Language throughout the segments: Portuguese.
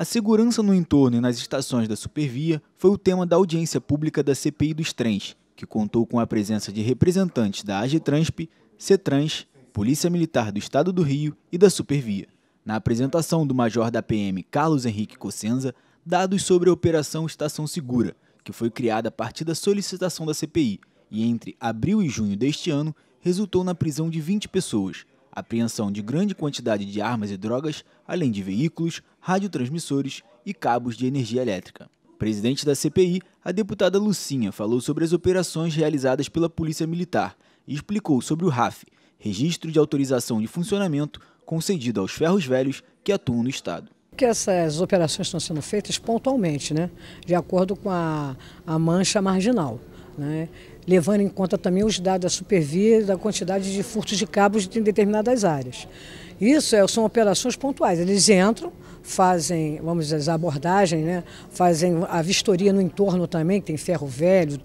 A segurança no entorno e nas estações da Supervia foi o tema da audiência pública da CPI dos trens, que contou com a presença de representantes da AGTransp, CETRANS, Polícia Militar do Estado do Rio e da Supervia. Na apresentação do major da PM Carlos Henrique Cossenza, dados sobre a Operação Estação Segura, que foi criada a partir da solicitação da CPI e entre abril e junho deste ano resultou na prisão de 20 pessoas, apreensão de grande quantidade de armas e drogas, além de veículos, radiotransmissores e cabos de energia elétrica. Presidente da CPI, a deputada Lucinha falou sobre as operações realizadas pela Polícia Militar e explicou sobre o RAF, Registro de Autorização de Funcionamento, concedido aos ferros velhos que atuam no Estado que essas operações estão sendo feitas pontualmente, né? de acordo com a, a mancha marginal. Né? levando em conta também os dados da Supervia da quantidade de furtos de cabos em determinadas áreas. Isso é, são operações pontuais. Eles entram, fazem, vamos dizer, a abordagem, né? fazem a vistoria no entorno também, que tem ferro velho,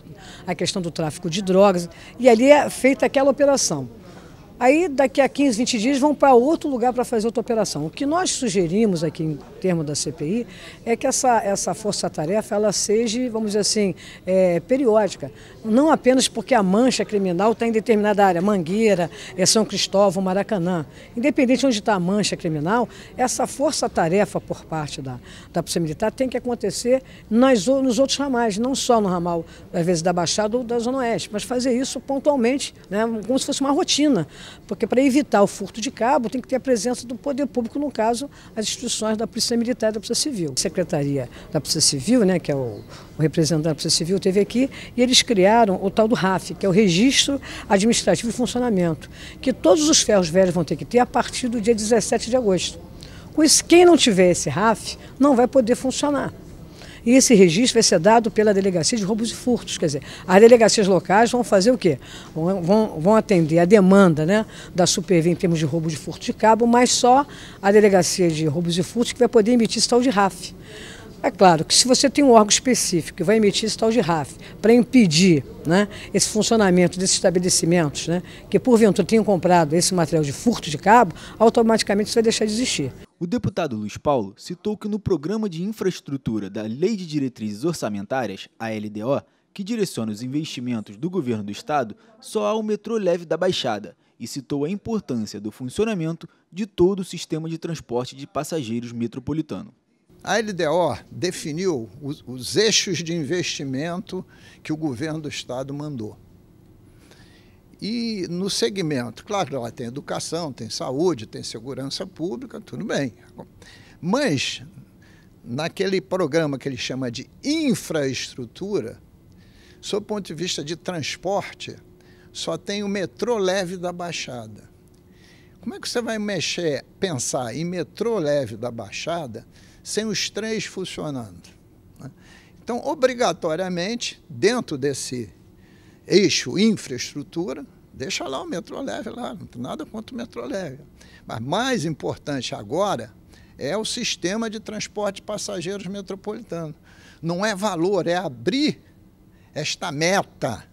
a questão do tráfico de drogas, e ali é feita aquela operação. Aí, daqui a 15, 20 dias, vão para outro lugar para fazer outra operação. O que nós sugerimos aqui, em termos da CPI, é que essa, essa força-tarefa ela seja, vamos dizer assim, é, periódica. Não apenas porque a mancha criminal está em determinada área, Mangueira, é São Cristóvão, Maracanã. Independente de onde está a mancha criminal, essa força-tarefa por parte da, da Polícia Militar tem que acontecer nas, nos outros ramais, não só no ramal, às vezes, da Baixada ou da Zona Oeste, mas fazer isso pontualmente, né, como se fosse uma rotina. Porque para evitar o furto de cabo tem que ter a presença do poder público, no caso, as instituições da Polícia Militar e da Polícia Civil. A Secretaria da Polícia Civil, né, que é o, o representante da Polícia Civil, teve aqui e eles criaram o tal do RAF, que é o Registro Administrativo de Funcionamento, que todos os ferros velhos vão ter que ter a partir do dia 17 de agosto. Com isso, quem não tiver esse RAF não vai poder funcionar. E esse registro vai ser dado pela Delegacia de Roubos e Furtos. Quer dizer, as delegacias locais vão fazer o quê? Vão, vão, vão atender a demanda né, da Superv em termos de roubo de furto de cabo, mas só a Delegacia de Roubos e Furtos que vai poder emitir esse tal de RAF. É claro que se você tem um órgão específico que vai emitir esse tal de RAF para impedir né, esse funcionamento desses estabelecimentos né, que porventura tenham comprado esse material de furto de cabo, automaticamente isso vai deixar de existir. O deputado Luiz Paulo citou que no Programa de Infraestrutura da Lei de Diretrizes Orçamentárias, a LDO, que direciona os investimentos do governo do estado, só há o metrô leve da Baixada e citou a importância do funcionamento de todo o sistema de transporte de passageiros metropolitano. A LDO definiu os, os, eixos de investimento que o governo do estado mandou. E no segmento, claro, ela tem educação, tem saúde, tem segurança pública, tudo bem. Mas naquele programa que ele chama de infraestrutura, sob o ponto de vista de transporte, só tem o metrô leve da Baixada. Como é que você vai mexer, pensar em metrô leve da Baixada sem os três funcionando. Né? Então, obrigatoriamente, dentro desse eixo infraestrutura, deixa lá o metrô leve lá, não tem nada contra o metrô leve. Mas mais importante agora é o sistema de transporte de passageiros metropolitano. Não é valor, é abrir esta meta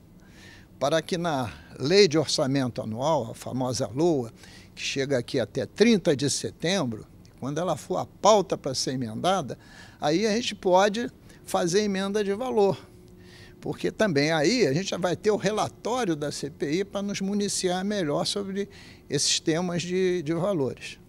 para que na lei de orçamento anual, a famosa LOA, que chega aqui até 30 de setembro, quando ela for a pauta para ser emendada, aí a gente pode fazer emenda de valor. Porque também aí a gente já vai ter o relatório da CPI para nos municiar melhor sobre esses temas de, de valores.